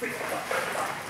なるほど。